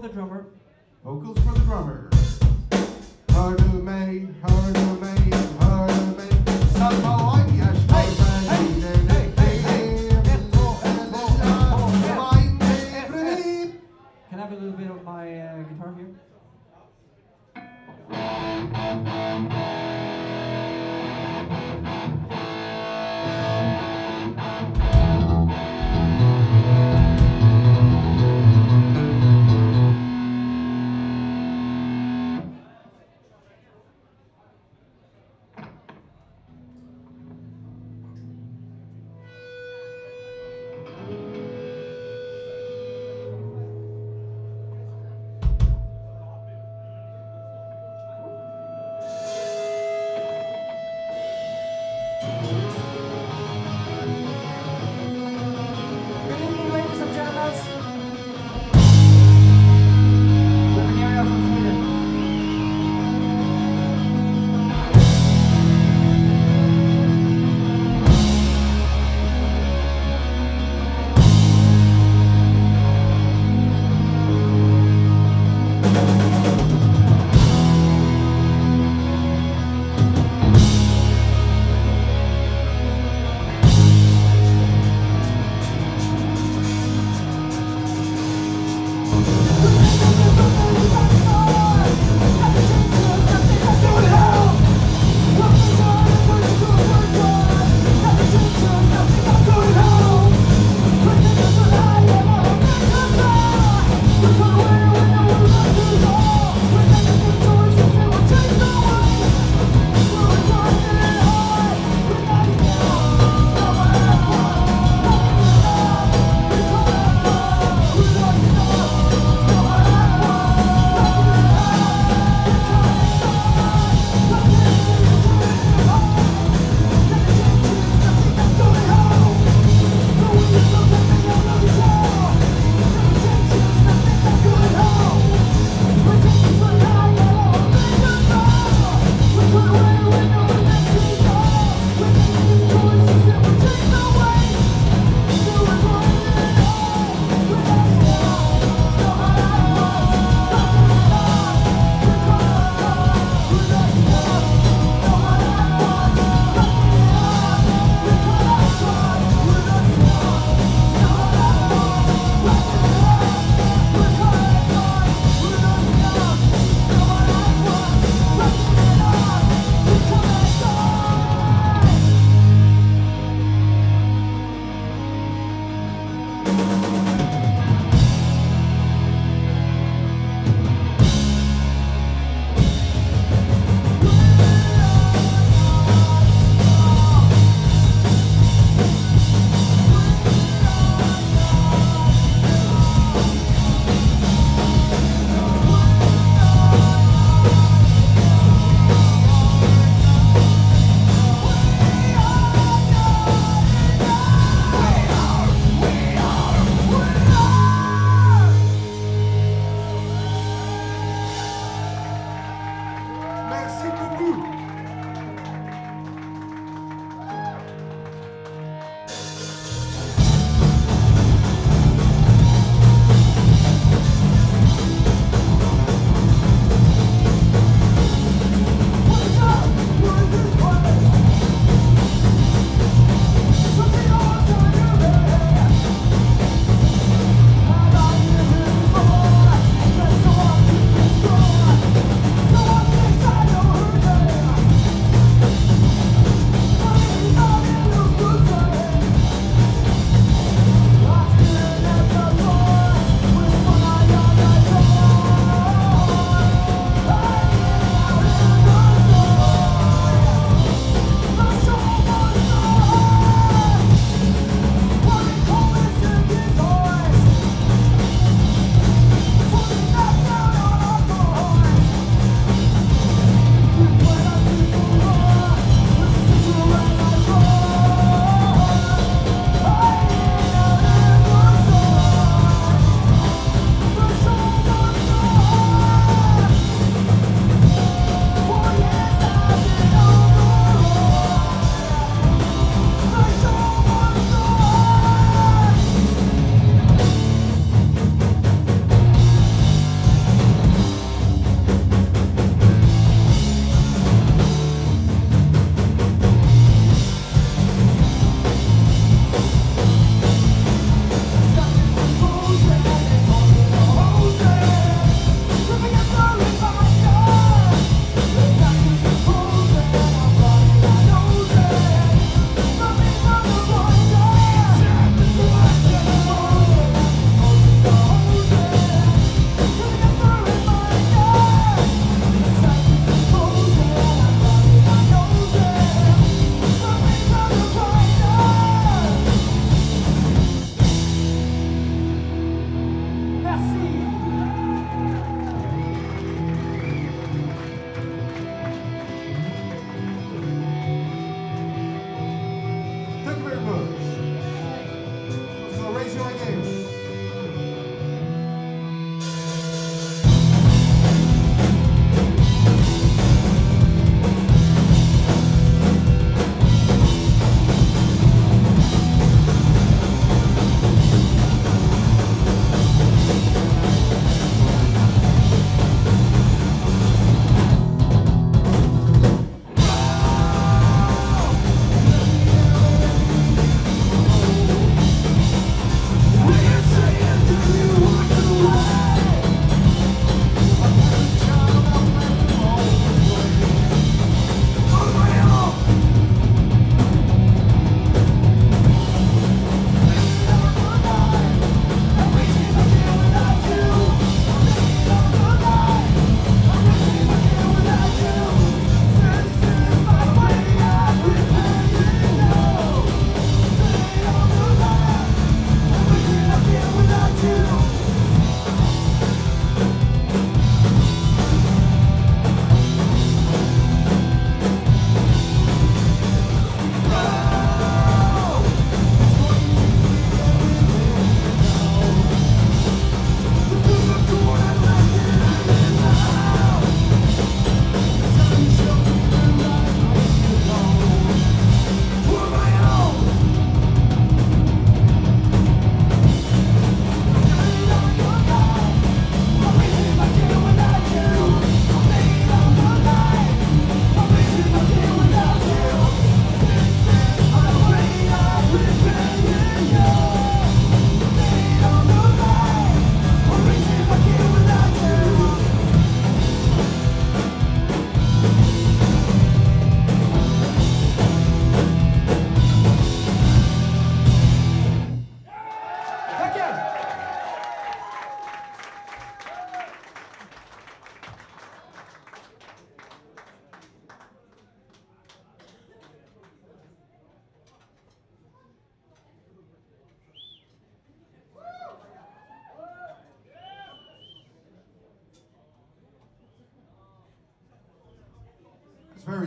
for the drummer. Vocals for the drummer. How do May, how do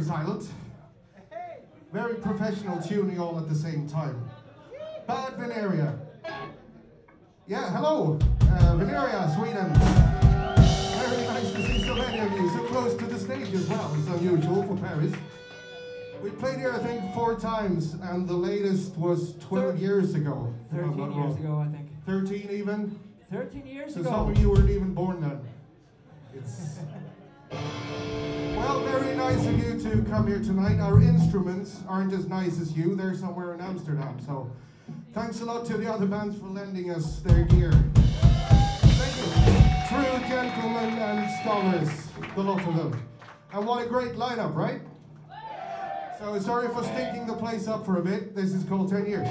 very silent. Very professional tuning all at the same time. Bad Venerea. Yeah, hello, uh, Venerea, Sweden. Very nice to see so many of you so close to the stage as well. It's unusual for Paris. We played here, I think, four times, and the latest was 12 Thir- years ago. 13 years wrong. ago, I think. 13 even? 13 years So ago. So some of you weren't even born then. It's well, very nice of you to come here tonight. Our instruments aren't as nice as you. They're somewhere in Amsterdam. So thanks a lot to the other bands for lending us their gear. Thank you. True gentlemen and scholars, the lot of them. And what a great lineup, right? So sorry for stinking the place up for a bit. This is called 10 years.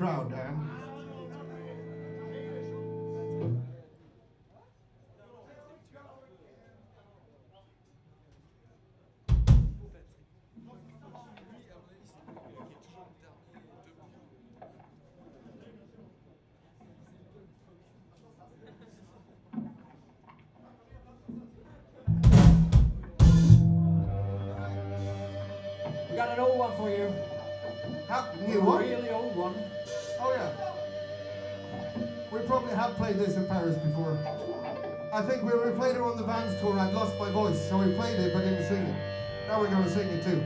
Crowd, Dan. Tour, I'd lost my voice, so we played it but didn't sing it. Now we're gonna sing it too.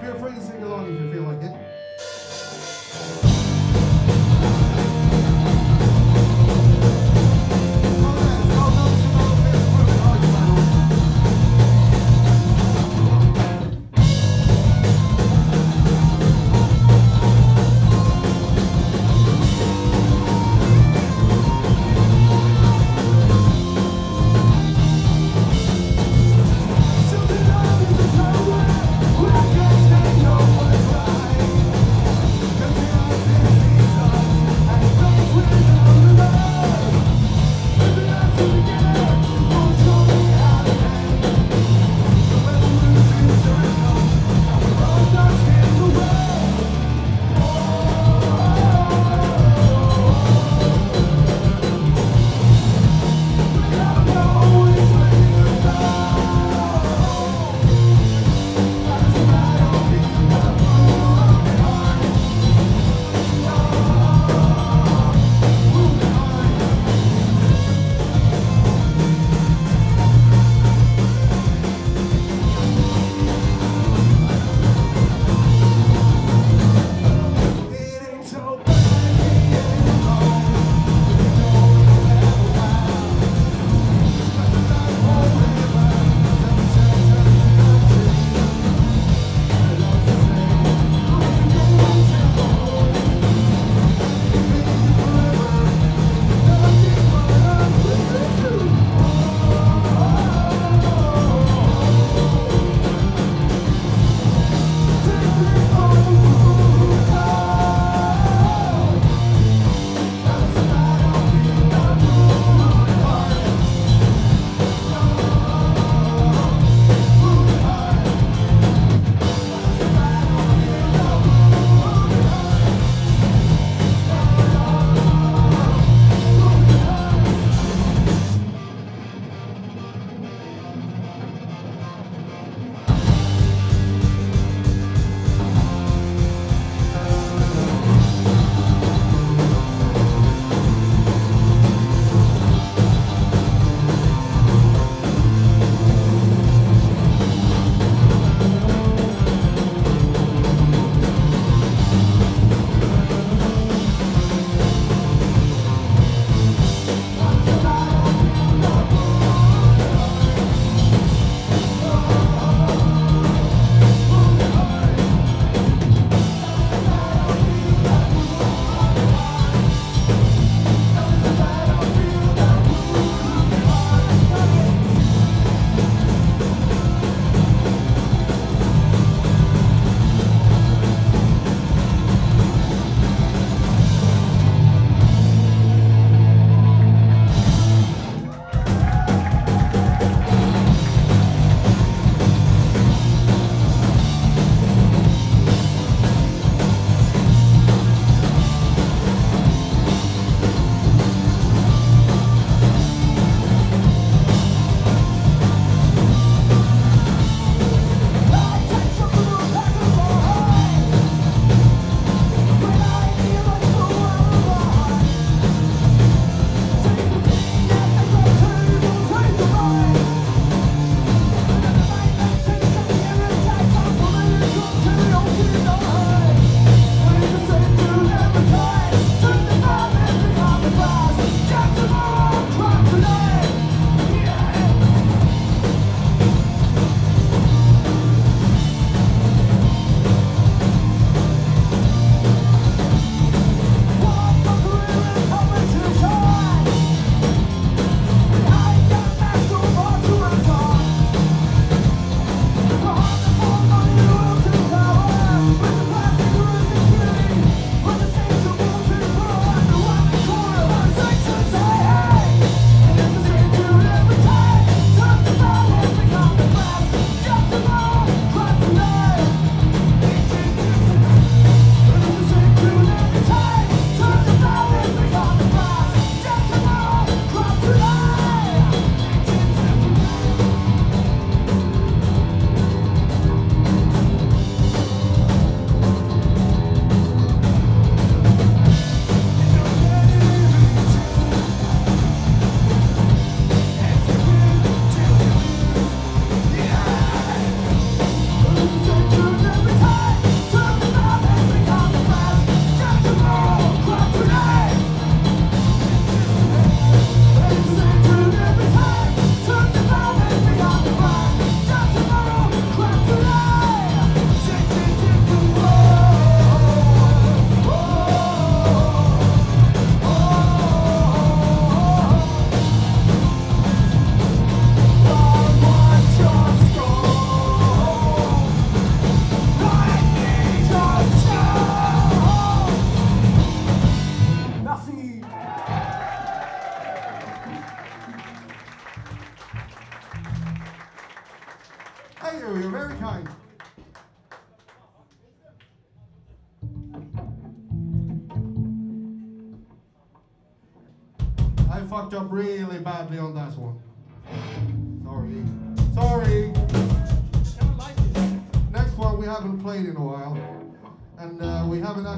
Feel free to sing along if you feel like it.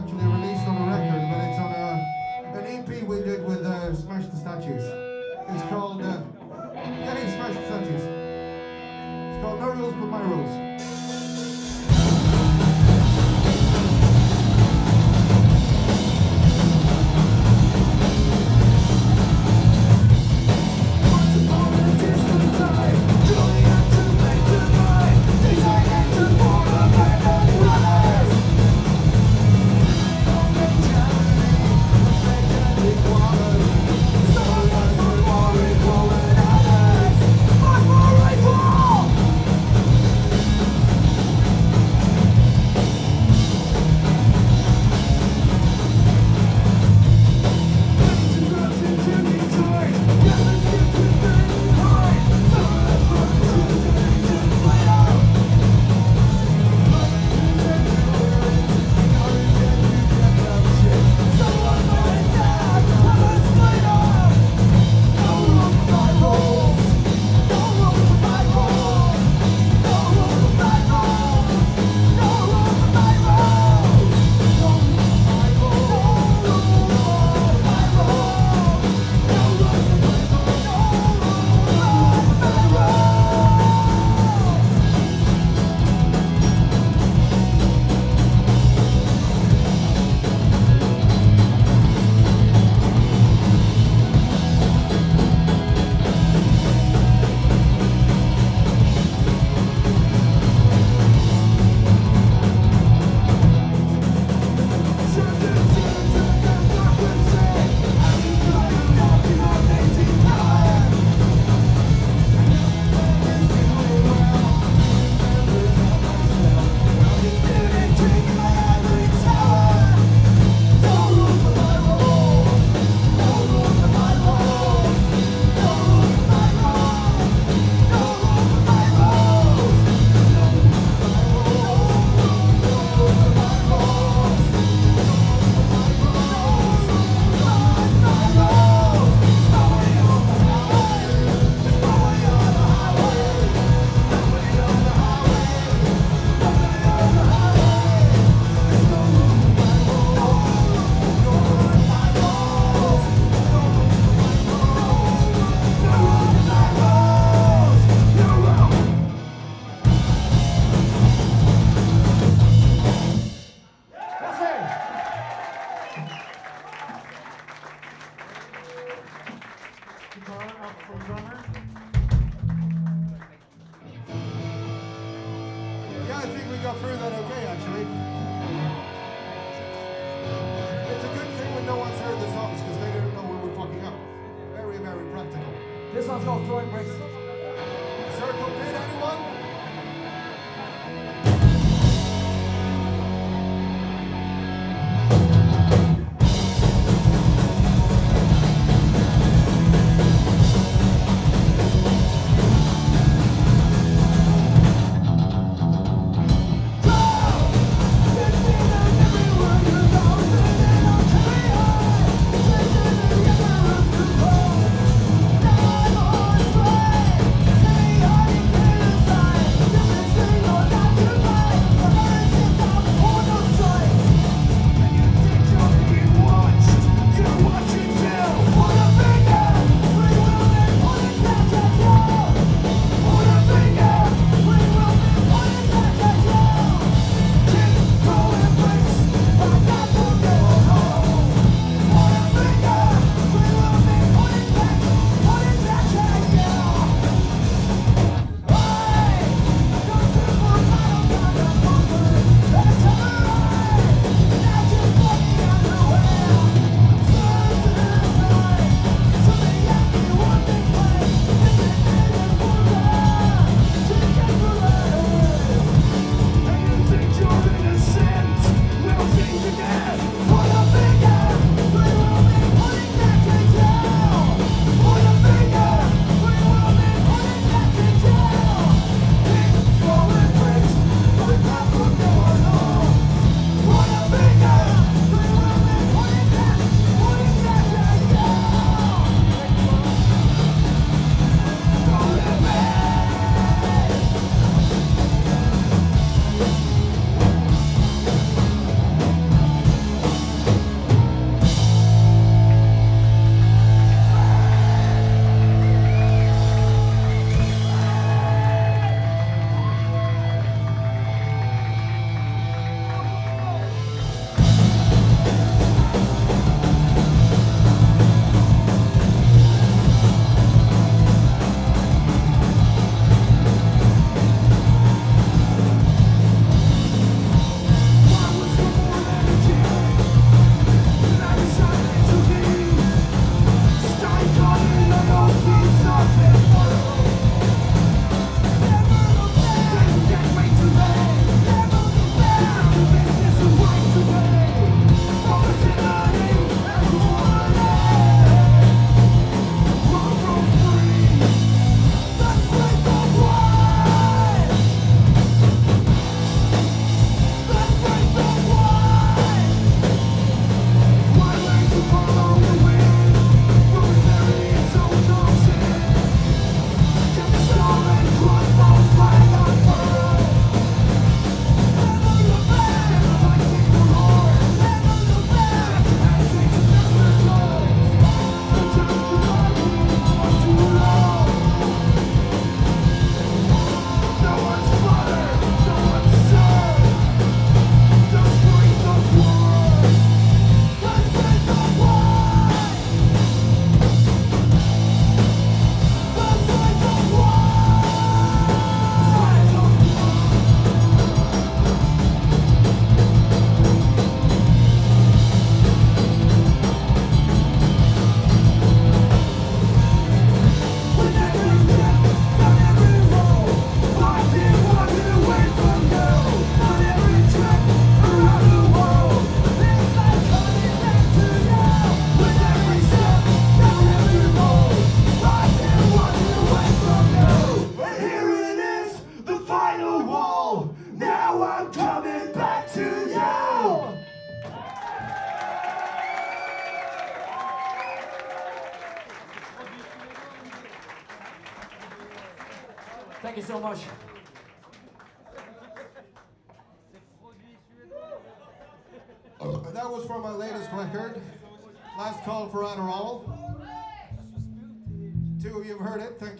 actually released on a record, but it's on a, an EP we did with uh, Smash the Statues. It's called, uh, yeah, Smash the Statues. It's called No Rules But My Rules.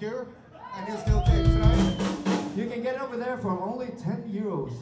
And you still right? You can get over there for only 10 euros.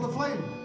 the flame.